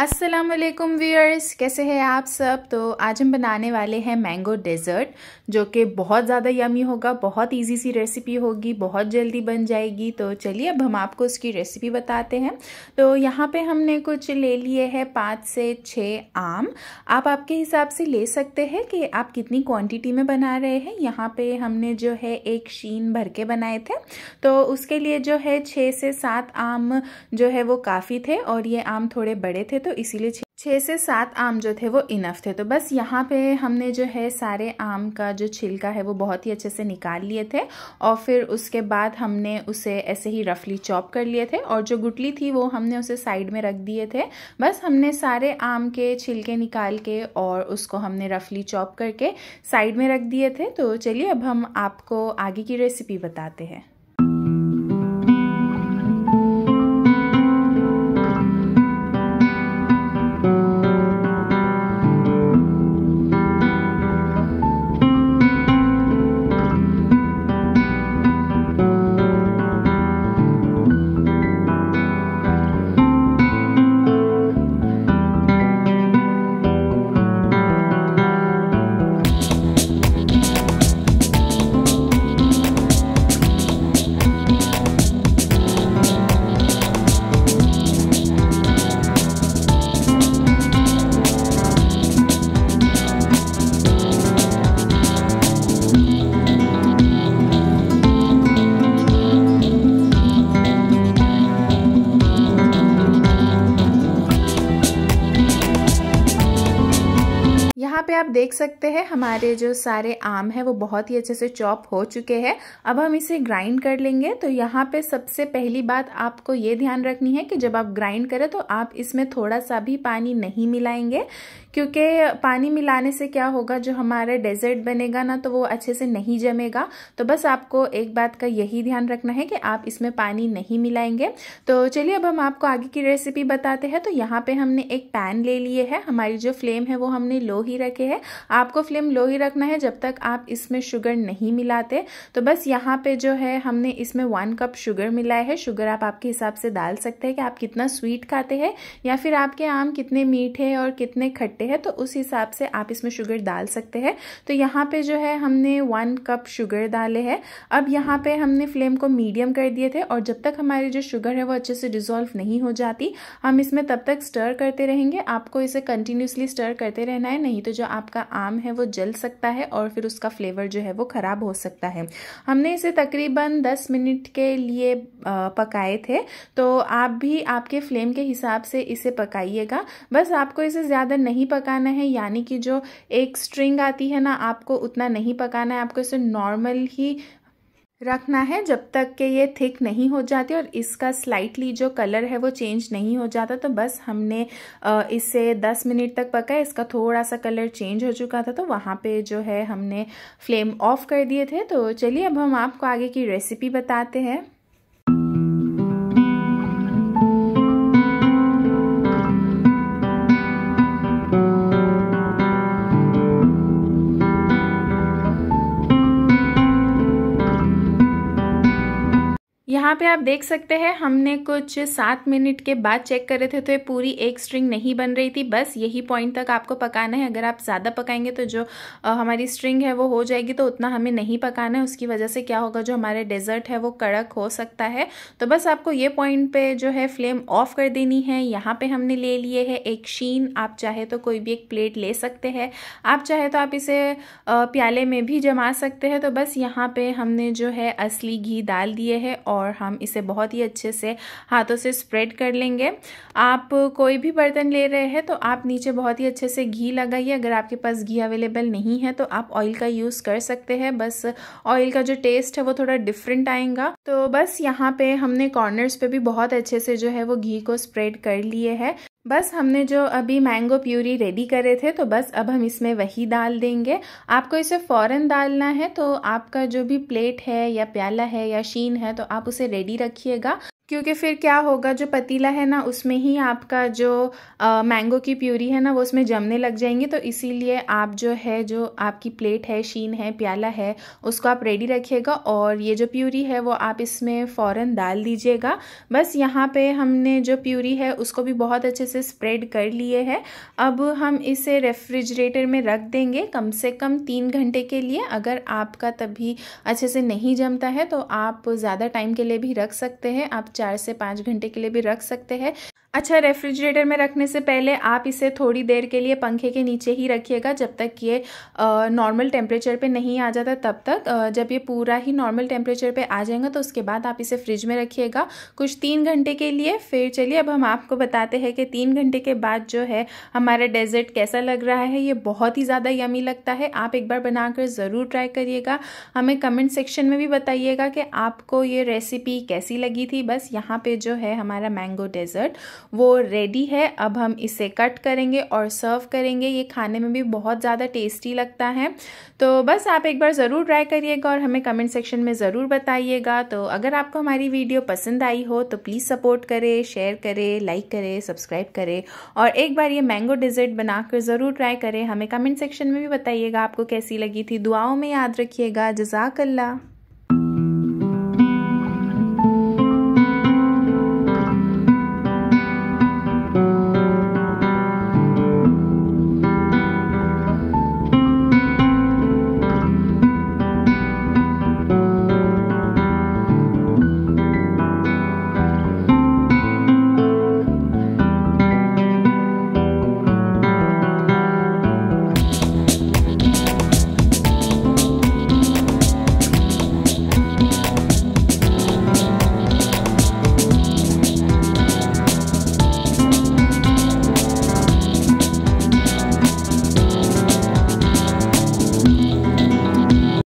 वालेकुम व्यूअर्स, कैसे हैं आप सब? तो आज हम बनाने वाले हैं मैंगो डेज़र्ट, जो कि बहुत ज़्यादा यमी होगा, बहुत इजी सी रेसिपी होगी, बहुत जल्दी बन जाएगी। तो चलिए, अब हम आपको उसकी रेसिपी बताते हैं। तो यहाँ पे हमने कुछ ले लिए हैं पाँच से छः आम। आप आपके हिसाब से ले सकते हैं कि आप कितनी क्वान्टिटी में बना रहे हैं। यहाँ पर हमने जो है एक शीन भर के बनाए थे। तो उसके लिए जो है छः से सात आम जो है वो काफ़ी थे और ये आम थोड़े बड़े थे तो तो इसीलिए छः से सात आम जो थे वो इनफ थे। तो बस यहाँ पे हमने जो है सारे आम का जो छिलका है वो बहुत ही अच्छे से निकाल लिए थे और फिर उसके बाद हमने उसे ऐसे ही रफली चॉप कर लिए थे और जो गुटली थी वो हमने उसे साइड में रख दिए थे। बस हमने सारे आम के छिलके निकाल के और उसको हमने रफली चॉप करके साइड में रख दिए थे। तो चलिए अब हम आपको आगे की रेसिपी बताते हैं। यहाँ पे आप देख सकते हैं, हमारे जो सारे आम है वो बहुत ही अच्छे से चॉप हो चुके हैं। अब हम इसे ग्राइंड कर लेंगे। तो यहाँ पे सबसे पहली बात आपको ये ध्यान रखनी है कि जब आप ग्राइंड करें तो आप इसमें थोड़ा सा भी पानी नहीं मिलाएँगे। क्योंकि पानी मिलाने से क्या होगा, जो हमारा डेजर्ट बनेगा ना तो वो अच्छे से नहीं जमेगा। तो बस आपको एक बात का यही ध्यान रखना है कि आप इसमें पानी नहीं मिलाएँगे। तो चलिए, अब हम आपको आगे की रेसिपी बताते हैं। तो यहाँ पे हमने एक पैन ले लिए है। हमारी जो फ्लेम है, वो हमने लो ही रखे है। आपको फ्लेम लो ही रखना है जब तक आप इसमें शुगर नहीं मिलाते। तो बस यहाँ पे जो है, हमने इसमें वन कप शुगर मिलाया है। शुगर आप आपके हिसाब से डाल सकते हैं कि आप कितना स्वीट खाते हैं या फिर आपके आम कितने मीठे और कितने खट्टे हैं तो उस हिसाब से आप इसमें शुगर डाल सकते हैं। तो यहाँ पे जो है, हमने वन कप शुगर डाले हैं। अब यहाँ पे हमने फ्लेम को मीडियम कर दिए थे और जब तक हमारी जो शुगर है, वो अच्छे से डिजोल्व नहीं हो जाती, हम इसमें तब तक स्टर करते रहेंगे। आपको इसे कंटिन्यूसली स्टर करते रहना है, नहीं तो जो आपका आम है, वो जल सकता है और फिर उसका फ्लेवर जो है, वो ख़राब हो सकता है। हमने इसे तकरीबन 10 मिनट के लिए पकाए थे। तो आप भी आपके फ्लेम के हिसाब से इसे पकाइएगा। बस आपको इसे ज़्यादा नहीं पकाना है, यानी कि जो एक स्ट्रिंग आती है ना, आपको उतना नहीं पकाना है, आपको इसे नॉर्मल ही रखना है जब तक कि ये थिक नहीं हो जाती और इसका स्लाइटली जो कलर है वो चेंज नहीं हो जाता। तो बस हमने इसे 10 मिनट तक पकाया, इसका थोड़ा सा कलर चेंज हो चुका था तो वहाँ पे जो है हमने फ्लेम ऑफ़ कर दिए थे। तो चलिए अब हम आपको आगे की रेसिपी बताते हैं। यहाँ पे आप देख सकते हैं, हमने कुछ सात मिनट के बाद चेक करे थे तो ये पूरी एक स्ट्रिंग नहीं बन रही थी। बस यही पॉइंट तक आपको पकाना है। अगर आप ज़्यादा पकाएँगे तो जो हमारी स्ट्रिंग है वो हो जाएगी तो उतना हमें नहीं पकाना है। उसकी वजह से क्या होगा, जो हमारे डेजर्ट है वो कड़क हो सकता है। तो बस आपको ये पॉइंट पे जो है फ्लेम ऑफ़ कर देनी है। यहाँ पे हमने ले लिए है एक शीन आप चाहे तो कोई भी एक प्लेट ले सकते हैं। आप चाहे तो आप इसे प्याले में भी जमा सकते हैं। तो बस यहाँ पे हमने जो है असली घी डाल दिए है और और हम इसे बहुत ही अच्छे से हाथों से स्प्रेड कर लेंगे। आप कोई भी बर्तन ले रहे हैं तो आप नीचे बहुत ही अच्छे से घी लगाइए। अगर आपके पास घी अवेलेबल नहीं है तो आप ऑयल का यूज़ कर सकते हैं। बस ऑयल का जो टेस्ट है, वो थोड़ा डिफरेंट आएगा। तो बस यहाँ पे हमने कॉर्नर्स पे भी बहुत अच्छे से जो है वो घी को स्प्रेड कर लिए है। बस हमने जो अभी मैंगो प्यूरी रेडी करे थे तो बस अब हम इसमें वही डाल देंगे। आपको इसे फ़ौरन डालना है तो आपका जो भी प्लेट है या प्याला है या शीन है तो आप उसे रेडी रखिएगा। क्योंकि फिर क्या होगा जो पतीला है ना उसमें ही आपका जो आ, मैंगो की प्यूरी है ना वो उसमें जमने लग जाएँगी। तो इसीलिए आप जो है जो आपकी प्लेट है शीन है प्याला है उसको आप रेडी रखिएगा और ये जो प्यूरी है वो आप इसमें फ़ौरन डाल दीजिएगा। बस यहाँ पे हमने जो प्यूरी है उसको भी बहुत अच्छे से स्प्रेड कर लिए है। अब हम इसे रेफ्रिजरेटर में रख देंगे कम से कम तीन घंटे के लिए। अगर आपका तभी अच्छे से नहीं जमता है तो आप ज़्यादा टाइम के लिए भी रख सकते हैं। आप चार से पाँच घंटे के लिए भी रख सकते हैं। अच्छा रेफ्रिजरेटर में रखने से पहले आप इसे थोड़ी देर के लिए पंखे के नीचे ही रखिएगा जब तक ये नॉर्मल टेम्परेचर पे नहीं आ जाता तब तक आ, जब ये पूरा ही नॉर्मल टेम्परेचर पे आ जाएगा तो उसके बाद आप इसे फ्रिज में रखिएगा। कुछ तीन घंटे के लिए फिर चलिए अब हम आपको बताते हैं कि तीन घंटे के बाद जो है हमारा डेजर्ट कैसा लग रहा है ये बहुत ही ज़्यादा यमी लगता है। आप एक बार बनाकर ज़रूर ट्राई करिएगा। हमें कमेंट सेक्शन में भी बताइएगा कि आपको ये रेसिपी कैसी लगी थी। बस यहाँ पर जो है हमारा मैंगो डेजर्ट वो रेडी है, अब हम इसे कट करेंगे और सर्व करेंगे। ये खाने में भी बहुत ज़्यादा टेस्टी लगता है। तो बस आप एक बार ज़रूर ट्राई करिएगा और हमें कमेंट सेक्शन में ज़रूर बताइएगा। तो अगर आपको हमारी वीडियो पसंद आई हो तो प्लीज़ सपोर्ट करें शेयर करें लाइक करें सब्सक्राइब करें और एक बार ये मैंगो डिज़र्ट बनाकर ज़रूर ट्राई करें। हमें कमेंट सेक्शन में भी बताइएगा आपको कैसी लगी थी। दुआओं में याद रखिएगा। जजाकल्ला।